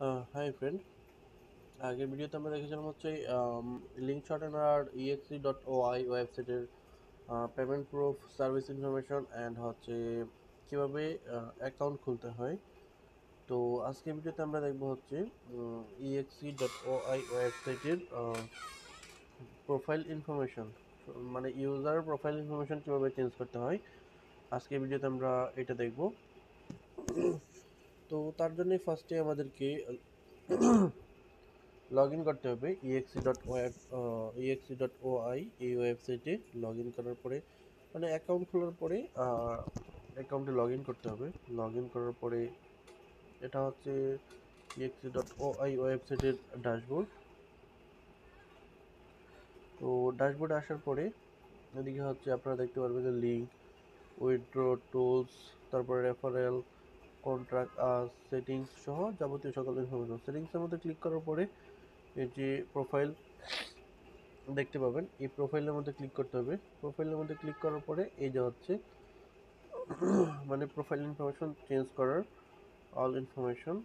Hi friend আগের ভিডিওতে আমরা দেখেছিলাম হচ্ছে link shortener exe dot io ওয়েবসাইটের payment proof service information and হচ্ছে কীভাবে অ্যাকাউন্ট খুলতে হয়। তো আজকের ভিডিওতে আমরা দেখব হচ্ছে ইএক্সি ডট ওআই ওয়েবসাইটের প্রোফাইল ইনফরমেশন মানে ইউজার প্রোফাইল ইনফরমেশন কীভাবে চেঞ্জ করতে হয়। আজকের ভিডিওতে আমরা এটা দেখব। তো তার জন্য ফার্স্টে আমাদেরকে লগ ইন করতে হবে exe dot exe dot io এই ওয়েবসাইটে লগ ইন করার পরে মানে অ্যাকাউন্ট খোলার পরে অ্যাকাউন্টে লগ ইন করতে হবে। লগ ইন করার পরে, এটা হচ্ছে ইএক্সি ডট ও আই ওয়েবসাইটের ড্যাশবোর্ড তো ড্যাশবোর্ডে আসার পরে, এদিকে হচ্ছে আপনারা দেখতে পারবেন যে লিঙ্ক উইথড্র টুলস তারপরে রেফারেল কন্ট্রাক্ট সেটিংস সহ যাবতীয় সকল ইনফরমেশন সেটিংসের মধ্যে ক্লিক করার পরে এই যে প্রোফাইল দেখতে পাবেন, এই প্রোফাইলের মধ্যে ক্লিক করতে হবে। প্রোফাইলের মধ্যে ক্লিক করার পরে এই যে হচ্ছে মানে প্রোফাইল ইনফরমেশন চেঞ্জ করার অল ইনফরমেশন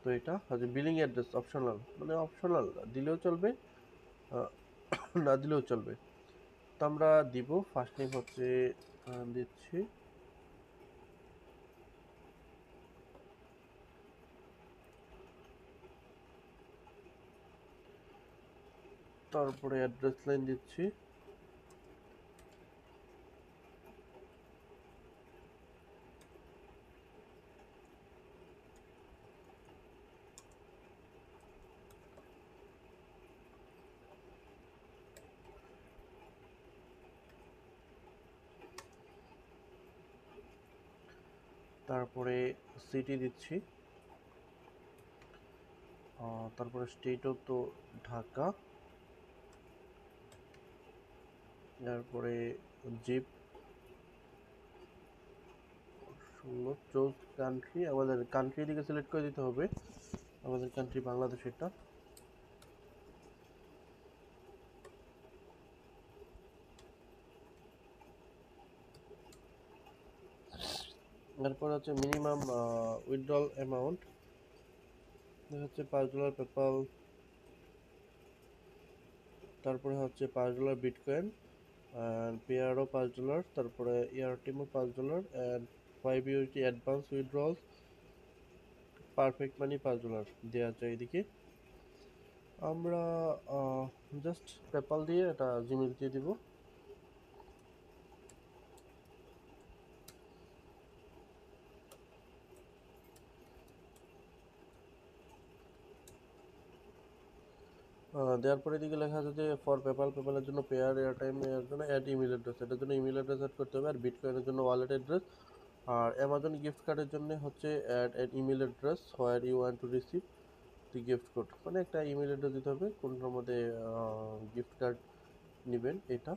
তো এটা হচ্ছে বিলিং অ্যাড্রেস অপশনাল মানে অপশনাল দিলেও চলবে না দিলেও চলবে। তো আমরা দিব ফার্স্ট নেম হচ্ছে দিচ্ছি। তারপরে অ্যাড্রেস লাইন দিচ্ছি। তারপরে সিটি দিচ্ছি। তারপরে স্টেটও তো ঢাকা। তারপরে জিপ, ষোলো চোজ কান্ট্রি আমাদের কান্ট্রি দিকে সিলেক্ট করে দিতে হবে। আমাদের কান্ট্রি বাংলাদেশ এটা। এরপর হচ্ছে মিনিমাম উইথড্রল অ্যামাউন্ট হচ্ছে পাঁচ ডলার পেপাল তারপরে হচ্ছে পাঁচ ডলার বিটকয়েন অ্যান্ড পেয়ারও পাঁচ ডলার তারপরে এয়ারটিমও পাঁচ ডলার অ্যান্ড ফাইভ ইউটি অ্যাডভান্স উইথড্রলস পারফেক্ট মানি পাঁচ ডলার দেওয়া আছে এদিকে আমরা জাস্ট পেপাল দিয়ে এটা জিমেল দিয়ে দিব। দেওয়ার পরে এদিকে লেখা আছে যে ফর পেপাল পেপালের জন্য পেয়ার এয়ার টাইম এর জন্য অ্যাড ইমেল অ্যাড্রেস এটার জন্য ইমেল অ্যাড্রেস অ্যাড করতে হবে আর বিটকয়েনের জন্য ওয়ালেট অ্যাড্রেস আর অ্যামাজন গিফট কার্ডের জন্য হচ্ছে add add email address where you want to receive the gift code মানে একটা ইমেল অ্যাড্রেস দিতে হবে, কোনটার মধ্যে গিফট কার্ড নেবেন এটা।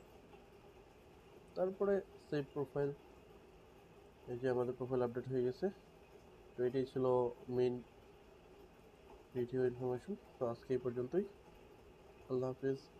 তারপরে সেভ প্রোফাইল এই যে আমাদের প্রোফাইল আপডেট হয়ে গেছে। তো এটাই ছিল মেইন ভিডিও ইনফরমেশন তো আজকে এই পর্যন্তই। Alá, Hafiz.